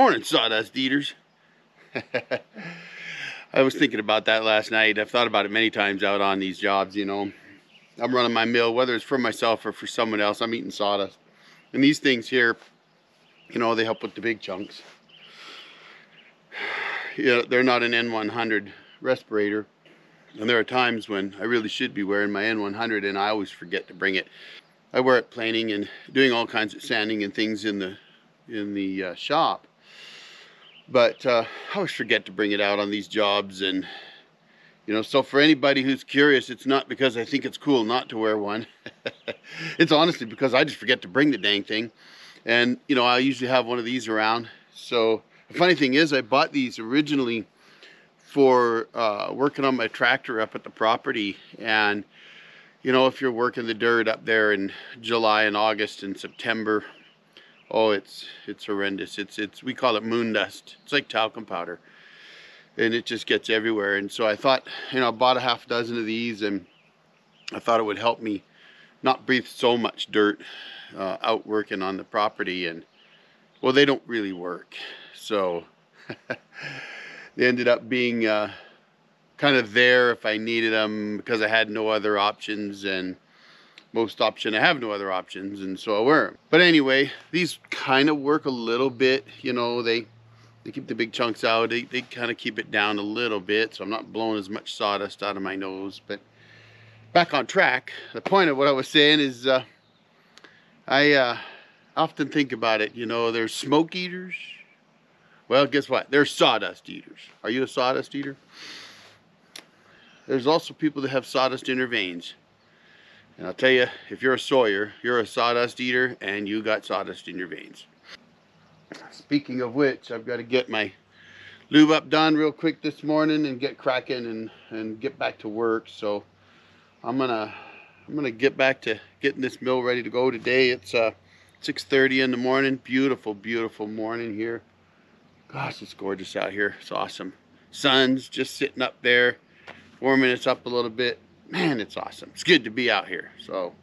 morning, sawdust eaters. I was thinking about that last night. I've thought about it many times out on these jobs, you know. I'm running my mill, whether it's for myself or for someone else, I'm eating sawdust. And these things here, you know, they help with the big chunks. Yeah, they're not an N100 respirator. And there are times when I really should be wearing my N100 and I always forget to bring it. I wear it planing and doing all kinds of sanding and things in the in the uh, shop. But uh, I always forget to bring it out on these jobs and you know, so for anybody who's curious, it's not because I think it's cool not to wear one. it's honestly because I just forget to bring the dang thing. And, you know, I usually have one of these around. So the funny thing is I bought these originally for uh, working on my tractor up at the property. And, you know, if you're working the dirt up there in July and August and September, oh, it's it's horrendous. It's it's we call it moon dust. It's like talcum powder, and it just gets everywhere. And so I thought, you know, I bought a half dozen of these, and I thought it would help me not breathe so much dirt uh, out working on the property. And well, they don't really work. So they ended up being uh, kind of there if I needed them because I had no other options and most option I have no other options and so I wear them. But anyway, these kind of work a little bit, you know, they they keep the big chunks out. They, they kind of keep it down a little bit so I'm not blowing as much sawdust out of my nose. But back on track, the point of what I was saying is uh, I uh, often think about it, you know, there's smoke eaters. Well, guess what? There's sawdust eaters. Are you a sawdust eater? There's also people that have sawdust in their veins. And I'll tell you, if you're a sawyer, you're a sawdust eater and you got sawdust in your veins. Speaking of which, I've got to get my lube up done real quick this morning and get cracking and, and get back to work. So I'm gonna I'm gonna get back to getting this mill ready to go today. It's uh 6:30 in the morning. Beautiful, beautiful morning here. Gosh, it's gorgeous out here. It's awesome. Sun's just sitting up there, warming us up a little bit man, it's awesome. It's good to be out here. So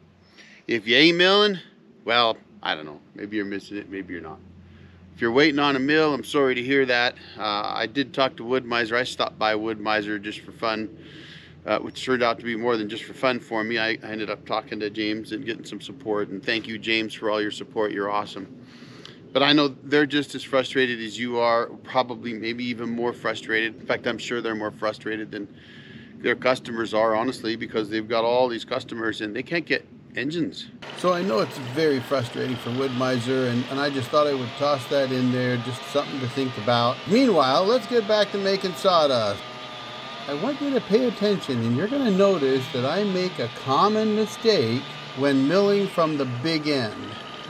if you ain't milling, well, I don't know. Maybe you're missing it. Maybe you're not. If you're waiting on a mill, I'm sorry to hear that. Uh, I did talk to Wood-Mizer. I stopped by Wood-Mizer just for fun, uh, which turned out to be more than just for fun for me. I, I ended up talking to James and getting some support. And thank you, James, for all your support. You're awesome. But I know they're just as frustrated as you are, probably maybe even more frustrated. In fact, I'm sure they're more frustrated than their customers are, honestly, because they've got all these customers and they can't get engines. So I know it's very frustrating for Wood-Mizer, and, and I just thought I would toss that in there, just something to think about. Meanwhile, let's get back to making sawdust. I want you to pay attention, and you're going to notice that I make a common mistake when milling from the big end.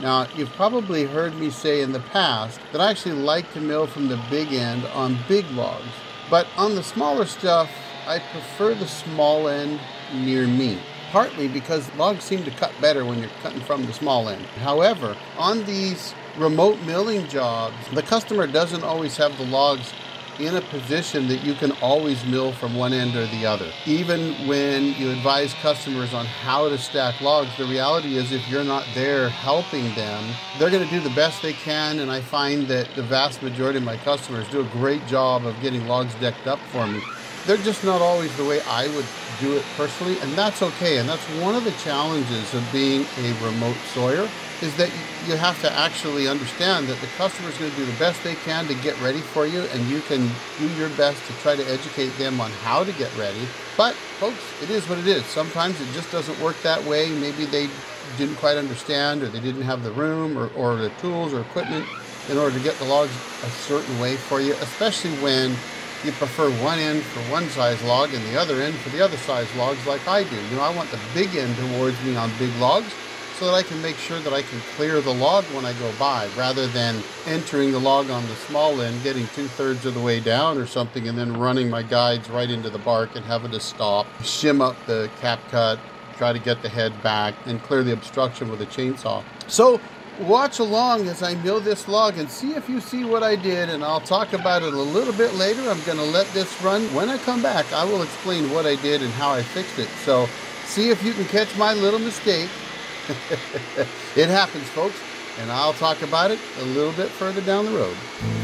Now, you've probably heard me say in the past that I actually like to mill from the big end on big logs. But on the smaller stuff, I prefer the small end near me, partly because logs seem to cut better when you're cutting from the small end. However, on these remote milling jobs, the customer doesn't always have the logs in a position that you can always mill from one end or the other. Even when you advise customers on how to stack logs, the reality is if you're not there helping them, they're going to do the best they can. And I find that the vast majority of my customers do a great job of getting logs decked up for me they're just not always the way I would do it personally, and that's okay. And that's one of the challenges of being a remote sawyer is that you have to actually understand that the customer is going to do the best they can to get ready for you, and you can do your best to try to educate them on how to get ready. But folks, it is what it is. Sometimes it just doesn't work that way. Maybe they didn't quite understand, or they didn't have the room, or, or the tools or equipment in order to get the logs a certain way for you, especially when you prefer one end for one size log and the other end for the other size logs like I do. You know, I want the big end towards me on big logs so that I can make sure that I can clear the log when I go by rather than entering the log on the small end, getting two thirds of the way down or something and then running my guides right into the bark and having to stop, shim up the cap cut, try to get the head back and clear the obstruction with a chainsaw. So watch along as I mill this log and see if you see what I did and I'll talk about it a little bit later. I'm going to let this run. When I come back, I will explain what I did and how I fixed it. So see if you can catch my little mistake. it happens, folks, and I'll talk about it a little bit further down the road.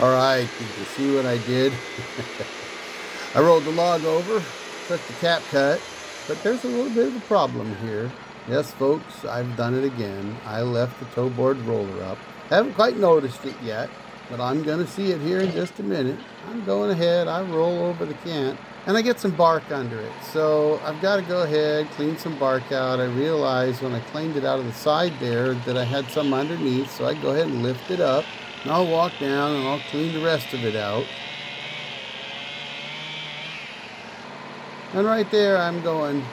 All right, did you see what I did? I rolled the log over, took the cap cut, but there's a little bit of a problem here. Yes, folks, I've done it again. I left the toe board roller up. Haven't quite noticed it yet, but I'm going to see it here in just a minute. I'm going ahead, I roll over the cant, and I get some bark under it. So I've got to go ahead, clean some bark out. I realized when I cleaned it out of the side there that I had some underneath, so I go ahead and lift it up. And I'll walk down and I'll clean the rest of it out. And right there I'm going,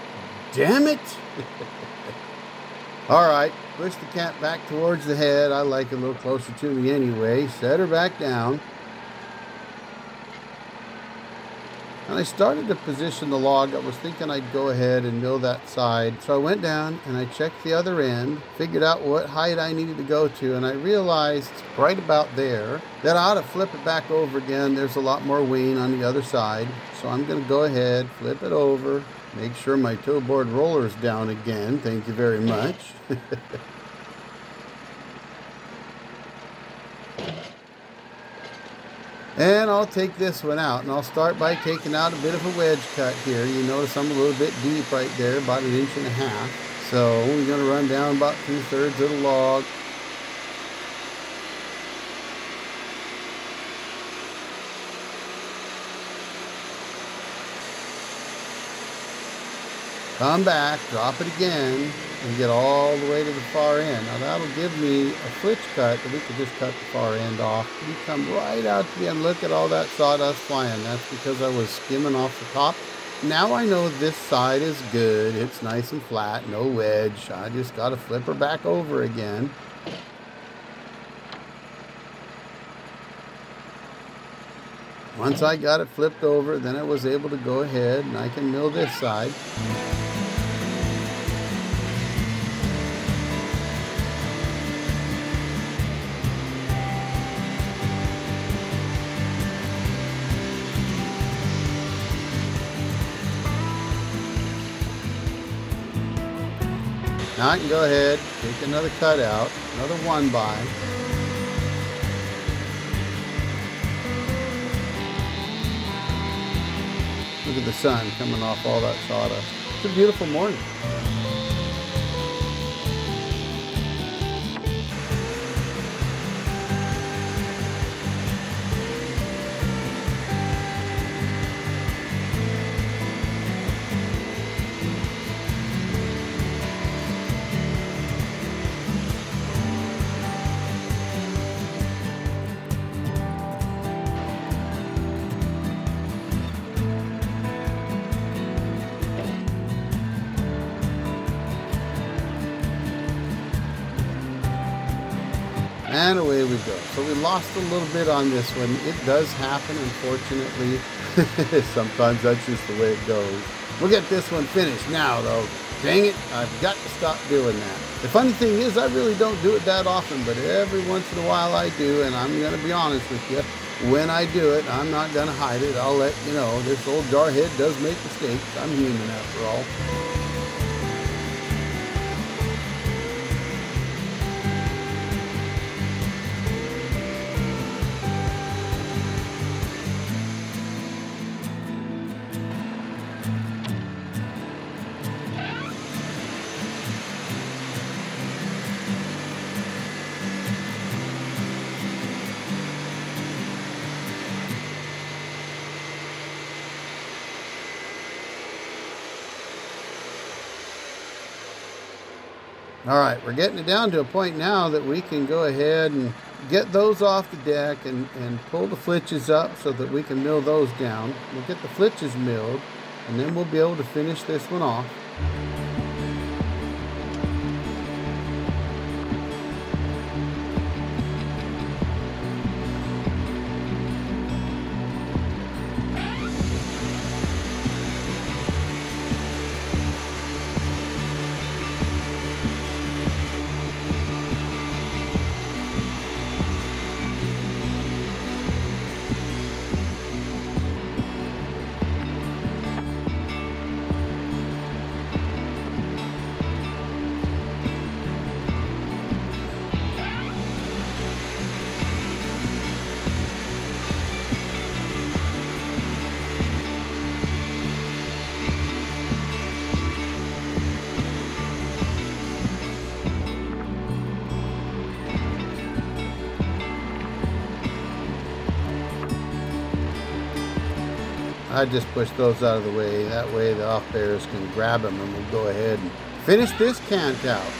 damn it! All right, push the cat back towards the head. I like it a little closer to me anyway. Set her back down. And I started to position the log. I was thinking I'd go ahead and mill that side. So I went down and I checked the other end, figured out what height I needed to go to, and I realized right about there that I ought to flip it back over again. There's a lot more wane on the other side. So I'm going to go ahead, flip it over, Make sure my toe board roller is down again. Thank you very much. and I'll take this one out and I'll start by taking out a bit of a wedge cut here. You notice I'm a little bit deep right there, about an inch and a half. So we're going to run down about two thirds of the log. Come back, drop it again, and get all the way to the far end. Now that'll give me a flitch cut that we could just cut the far end off. We come right out to the end. Look at all that sawdust flying. That's because I was skimming off the top. Now I know this side is good. It's nice and flat, no wedge. I just got to flip her back over again. Once I got it flipped over, then I was able to go ahead and I can mill this side. Now I can go ahead, take another cut out, another one by. Look at the sun coming off all that sawdust. It's a beautiful morning. And away we go. So we lost a little bit on this one. It does happen, unfortunately. Sometimes that's just the way it goes. We'll get this one finished now, though. Dang it, I've got to stop doing that. The funny thing is, I really don't do it that often, but every once in a while I do, and I'm going to be honest with you. When I do it, I'm not going to hide it. I'll let you know, this old jarhead does make mistakes. I'm human after all. All right, we're getting it down to a point now that we can go ahead and get those off the deck and, and pull the flitches up so that we can mill those down. We'll get the flitches milled and then we'll be able to finish this one off. I just push those out of the way. That way the off bearers can grab them and we'll go ahead and finish this cant out.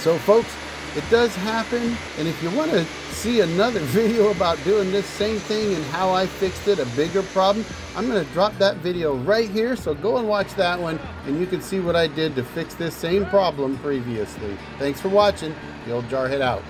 So folks, it does happen. And if you want to see another video about doing this same thing and how I fixed it, a bigger problem, I'm going to drop that video right here. So go and watch that one and you can see what I did to fix this same problem previously. Thanks for watching. The old jarhead out.